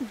you